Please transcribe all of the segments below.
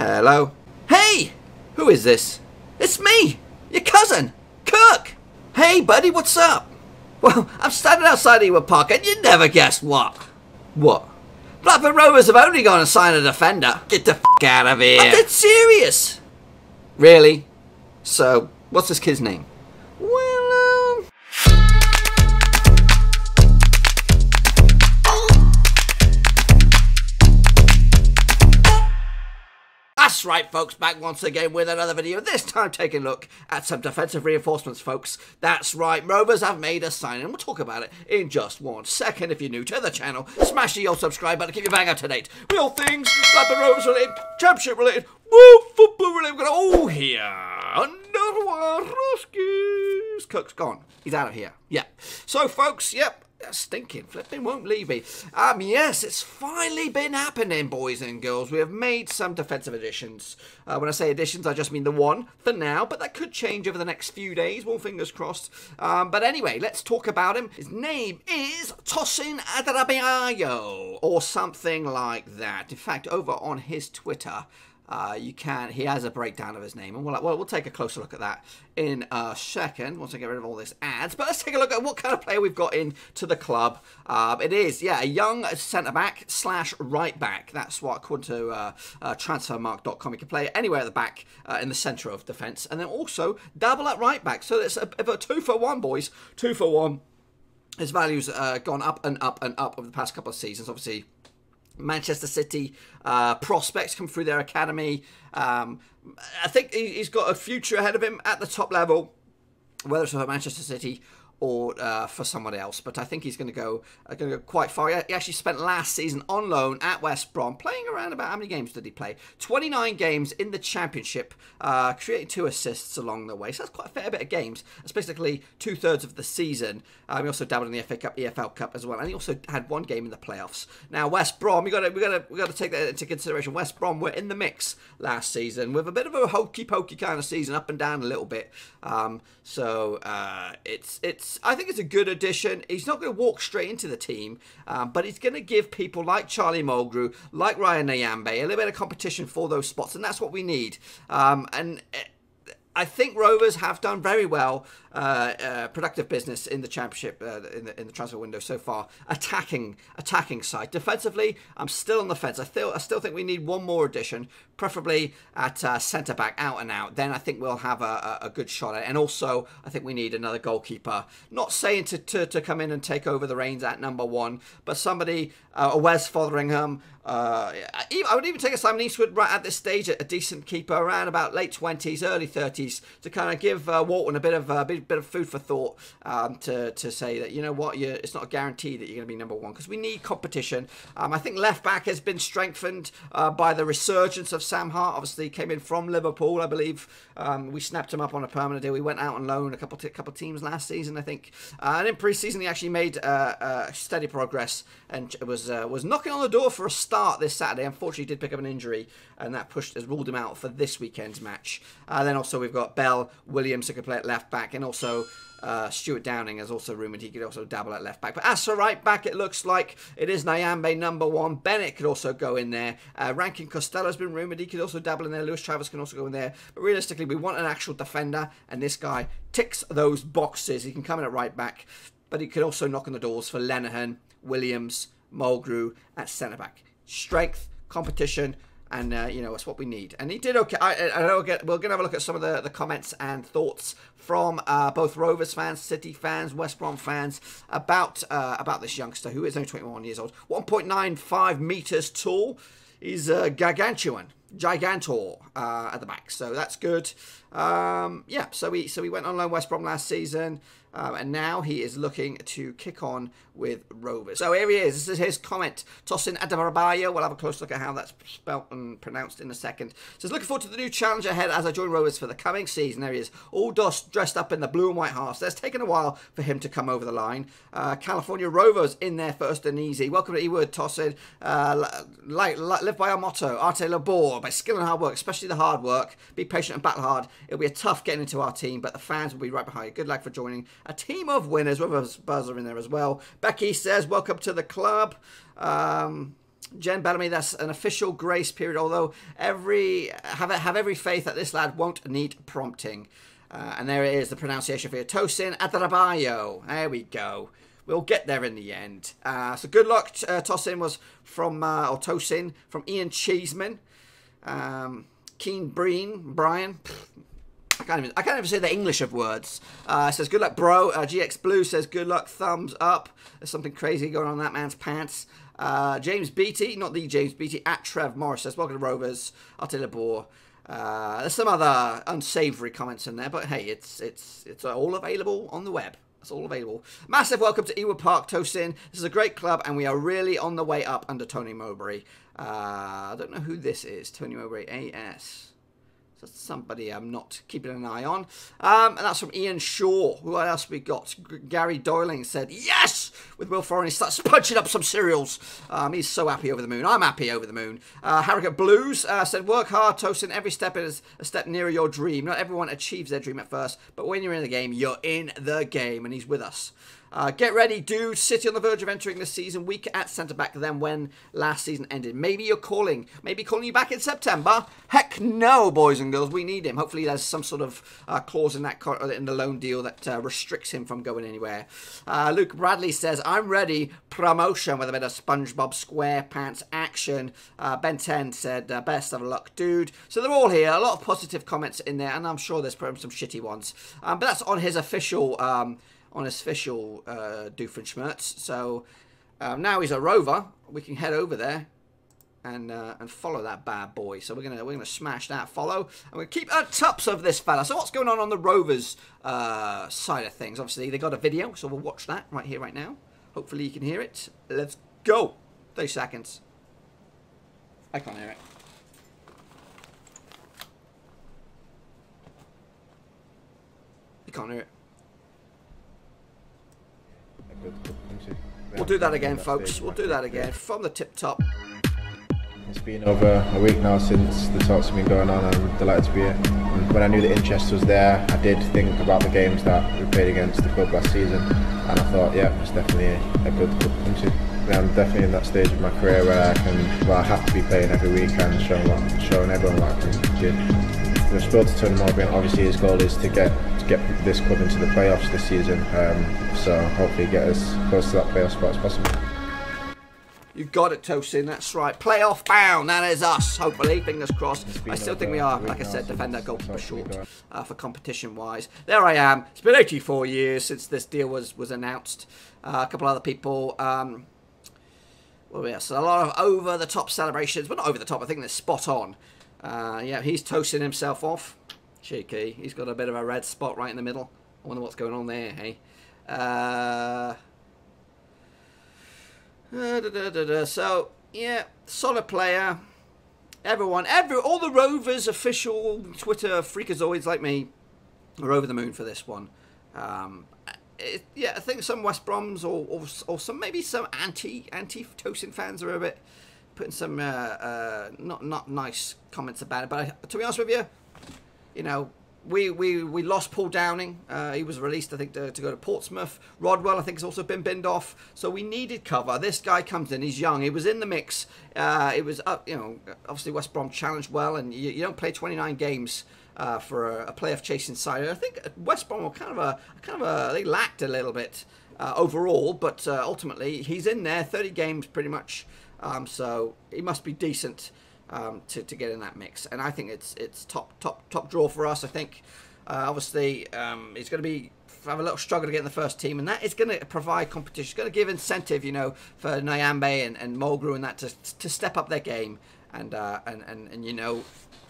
Hello? Hey! Who is this? It's me! Your cousin! Kirk! Hey, buddy, what's up? Well, I'm standing outside Ewood Park and you never guess what. What? Blackburn Rovers have only gone and signed a defender. Get the f out of here. I'm dead serious. Really? So, what's this kid's name? That's right, folks, back once again with another video. This time taking a look at some defensive reinforcements, folks. That's right, Rovers have made a signing, and we'll talk about it in just one second. If you're new to the channel, smash the old subscribe button to keep you bang up to date with all things Blackburn Rovers related, championship related, woo, football related. We're going to all here. Another one, Roskies. Cook's gone. He's out of here. Yeah. So, folks, yep, stinking flipping won't leave me. Um, yes, it's finally been happening, boys and girls. We have made some defensive additions. Uh, when I say additions, I just mean the one for now, but that could change over the next few days. Well, fingers crossed. Um, but anyway, let's talk about him. His name is Tosin Adarabioyo, or something like that. In fact, over on his Twitter, uh, you can. He has a breakdown of his name, and we'll, well, we'll take a closer look at that in a second once I get rid of all this ads. But let's take a look at what kind of player we've got in to the club. Um, it is, yeah, a young centre back slash right back. That's what according to uh, uh, transfermarkt.com. You can play anywhere at the back uh, in the centre of defence, and then also double at right back. So it's a, a two for one, boys. Two for one. His value's uh, gone up and up and up over the past couple of seasons. Obviously Manchester City uh, prospects come through their academy. Um, I think he's got a future ahead of him at the top level, whether it's for Manchester City or uh, for someone else. But I think he's going to go uh, going to go quite far. He actually spent last season on loan at West Brom, playing around about how many games did he play? 29 games in the Championship, uh, creating two assists along the way. So that's quite a fair bit of games. That's basically two thirds of the season. Um, he also dabbled in the FA Cup, EFL Cup as well, and he also had one game in the playoffs. Now West Brom, we got to we got to we got to take that into consideration. West Brom were in the mix last season with a bit of a hokey pokey kind of season, up and down a little bit. Um, so uh, it's I think it's a good addition. He's not going to walk straight into the team, um, but he's going to give people like Charlie Mulgrew, like Ryan Nyambe, a little bit of competition for those spots, and that's what we need. Um, and eh, I think Rovers have done very well, uh, uh, productive business in the championship uh, in the in the transfer window so far. Attacking, attacking side. Defensively, I'm still on the fence. I still, I still think we need one more addition, preferably at uh, centre back, out and out. Then I think we'll have a, a, a, good shot at it. And also, I think we need another goalkeeper. Not saying to, to, to come in and take over the reins at number one, but somebody, uh, a Wes Foderingham. Uh, I would even take a Simon Eastwood right at this stage, a decent keeper around about late 20s, early 30s, to kind of give uh, Walton a bit of a bit, bit of food for thought um, to, to say that, you know what, you it's not a guarantee that you're going to be number one because we need competition. Um, I think left back has been strengthened uh, by the resurgence of Sam Hart obviously he came in from Liverpool, I believe. Um, we snapped him up on a permanent deal. We went out on loan a couple t- couple teams last season, I think. Uh, and in pre-season, he actually made uh, uh, steady progress and was uh, was knocking on the door for a start this Saturday. Unfortunately, he did pick up an injury, and that pushed has ruled him out for this weekend's match. Uh, then also we've got Bell Williams who could play at left back, and also uh, Stuart Downing has also rumoured he could also dabble at left back. But as for right back, it looks like it is Nyambe number one. Bennett could also go in there. Uh, Rankin Costello has been rumoured he could also dabble in there. Lewis Travis can also go in there. But realistically, we want an actual defender, and this guy ticks those boxes. He can come in at right back, but he could also knock on the doors for Lenihan, Williams, Mulgrew at centre back. Strength, competition, and uh, you know it's what we need. And he did okay. I, I know we're going to have a look at some of the, the comments and thoughts from uh, both Rovers fans, City fans, West Brom fans about uh, about this youngster who is only 21 years old, 1.95 meters tall. He's gargantuan, gigantor uh, at the back, so that's good. Um, yeah, so we so we went on loan West Brom last season. Um, and now he is looking to kick on with Rovers. So here he is. This is his comment. Tosin Adarabioyo. We'll have a close look at how that's spelt and pronounced in a second. Says, looking forward to the new challenge ahead as I join Rovers for the coming season. There he is. All dust dressed up in the blue and white halves. It's taken a while for him to come over the line. Uh, California Rovers in there first and easy. Welcome to Ewood, Tosin. Uh, live by our motto, arte labor, by skill and hard work, especially the hard work. Be patient and battle hard. It'll be a tough getting into our team, but the fans will be right behind you. Good luck for joining a team of winners. With a buzzer in there as well. Becky says, "Welcome to the club." Um, Jen Bellamy, that's an official grace period. Although every have have every faith that this lad won't need prompting. Uh, and there it is, the pronunciation for your Tosin Adrabayo. There we go. We'll get there in the end. Uh, so good luck. Uh, Tosin was from, uh, or Tosin, from Ian Cheeseman. Um, Keen Breen, Brian. I can't even I can't even say the English of words. Uh, says good luck, bro. Uh, GX Blue says good luck, thumbs up. There's something crazy going on in that man's pants. Uh, James Beatty, not the James Beatty, at Trev Morris says welcome to Rovers. Attila Boar. Uh, there's some other unsavory comments in there, but hey, it's it's it's all available on the web. It's all available. Massive welcome to Ewood Park, Tosin. This is a great club, and we are really on the way up under Tony Mowbray. Uh, I don't know who this is. Tony Mowbray, AS. So somebody I'm not keeping an eye on. Um, and that's from Ian Shaw. Who else we got? Gary Doyling said, yes! With Will Foran, he starts punching up some cereals. Um, he's so happy over the moon. I'm happy over the moon. Uh, Harrogate Blues uh, said, work hard, Tosin Every step is a step nearer your dream. Not everyone achieves their dream at first, but when you're in the game, you're in the game. And he's with us. Uh, get ready, dude. City on the verge of entering the season weak at centre back than when last season ended. Maybe you're calling, maybe calling you back in September. Heck no, boys and girls. We need him. Hopefully, there's some sort of uh, clause in that in the loan deal that uh, restricts him from going anywhere. Uh, Luke Bradley says, "I'm ready. Promotion with a bit of SpongeBob SquarePants action." Uh, ben Ten said, uh, "Best of luck, dude." So they're all here. A lot of positive comments in there, and I'm sure there's probably some shitty ones. Um, but that's on his official. Um, on his official uh, Doofenshmirtz. So um, now he's a rover. We can head over there and uh, and follow that bad boy. So we're gonna we're gonna smash that follow, and we keep on tops of this fella. So what's going on on the Rovers uh, side of things? Obviously they got a video, so we'll watch that right here, right now. Hopefully you can hear it. Let's go. Thirty seconds. I can't hear it. You can't hear it. We'll do that again, folks. We'll do that again from the tip top. It's been over a week now since the talks have been going on. I'm delighted to be here. And when I knew the interest was there, I did think about the games that we played against the club last season, and I thought, yeah, it's definitely a, good come to. I'm definitely in that stage of my career where I can, well, I have to be playing every week and showing, what, showing everyone what I can do. We've spoke to Tony Mowbray, and obviously his goal is to get get this club into the playoffs this season. Um, so hopefully get as close to that playoff spot as possible. You've got it, Tosin. That's right. Playoff bound. That is us. Hopefully, fingers crossed. I still think we are, like I said, defender, goalkeeper short uh, for competition-wise. There I am. It's been 84 years since this deal was was announced. Uh, a couple other people. Um, well, yes, a lot of over-the-top celebrations, but not over the top. I think they're spot on. Uh, yeah, he's toasting himself off. Cheeky. He's got a bit of a red spot right in the middle. I wonder what's going on there, hey? Uh, uh, da, da, da, so, yeah, solid player. Everyone, every all the Rovers official Twitter freakazoids like me are over the moon for this one. Um, it, yeah, I think some West Broms or, or, or some maybe some anti anti Tosin fans are a bit putting some uh, uh, not not nice comments about it. But I, to be honest with you, you know, we, we, we lost Paul Downing. Uh, he was released, I think, to, to, go to Portsmouth. Rodwell, I think, has also been binned off. So we needed cover. This guy comes in. He's young. He was in the mix. Uh, it was, up, you know, obviously West Brom challenged well, and you, you don't play 29 games uh, for a, a playoff chasing side. I think West Brom were kind of a, kind of a, they lacked a little bit uh, overall, but uh, ultimately he's in there, 30 games pretty much. Um, so he must be decent um, to, to get in that mix. And I think it's it's top top top draw for us. I think uh, obviously um, it's going to be have a little struggle to get in the first team, and that is going to provide competition. It's going to give incentive, you know, for Nyambe and, and Mulgrew and that to, to step up their game, and uh, and, and and you know,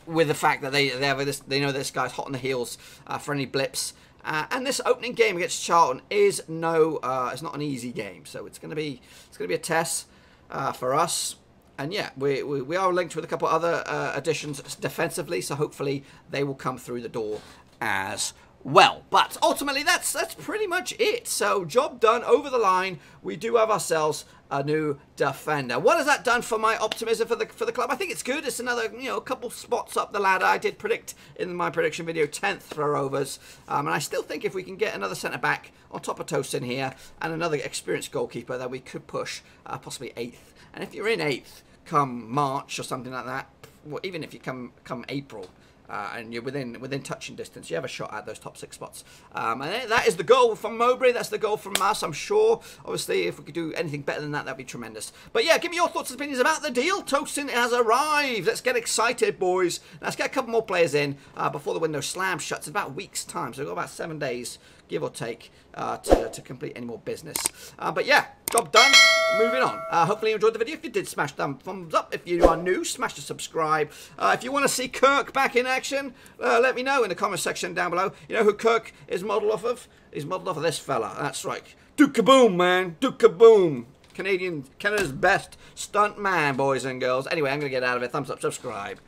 with the fact that they they have this, they know this guy's hot on the heels uh, for any blips. Uh, and this opening game against Charlton is no, uh, it's not an easy game, so it's going to be it's going to be a test uh, for us. And yeah, we, we, we, are linked with a couple other uh, additions defensively, so hopefully they will come through the door as well. But ultimately, that's that's pretty much it. So job done over the line. We do have ourselves a new defender. What has that done for my optimism for the for the club? I think it's good. It's another you know a couple spots up the ladder. I did predict in my prediction video 10th for Rovers, um, and I still think if we can get another centre back on top of Tosin here and another experienced goalkeeper, that we could push uh, possibly eighth. And if you're in eighth, come March or something like that, well, even if you come come April, uh, and you're within within touching distance, you have a shot at those top six spots. Um, and that is the goal from Mowbray. That's the goal from us. I'm sure. Obviously, if we could do anything better than that, that'd be tremendous. But yeah, give me your thoughts and opinions about the deal. Tosin has arrived. Let's get excited, boys. Let's get a couple more players in uh, before the window slams shuts in about week's time. So we've got about seven days give or take, uh, to, to complete any more business. Uh, but yeah, job done. Moving on. Uh, hopefully you enjoyed the video. If you did, smash that thumbs up. If you are new, smash the subscribe. Uh, if you want to see Kirk back in action, uh, let me know in the comment section down below. You know who Kirk is modelled off of? He's modelled off of this fella. That's right. Duke Kaboom, man. Duke Kaboom. Canadian, Canada's best stunt man, boys and girls. Anyway, I'm going to get out of it. Thumbs up, subscribe.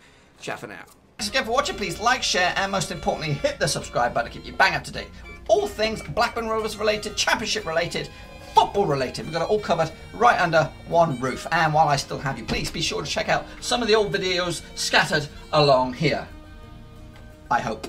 Ciao for now. Thanks again for watching. Please like, share, and most importantly, hit the subscribe button to keep you bang up to date all things Blackburn Rovers related, Championship related, football related. We've got it all covered right under one roof. And while I still have you, please be sure to check out some of the old videos scattered along here. I hope.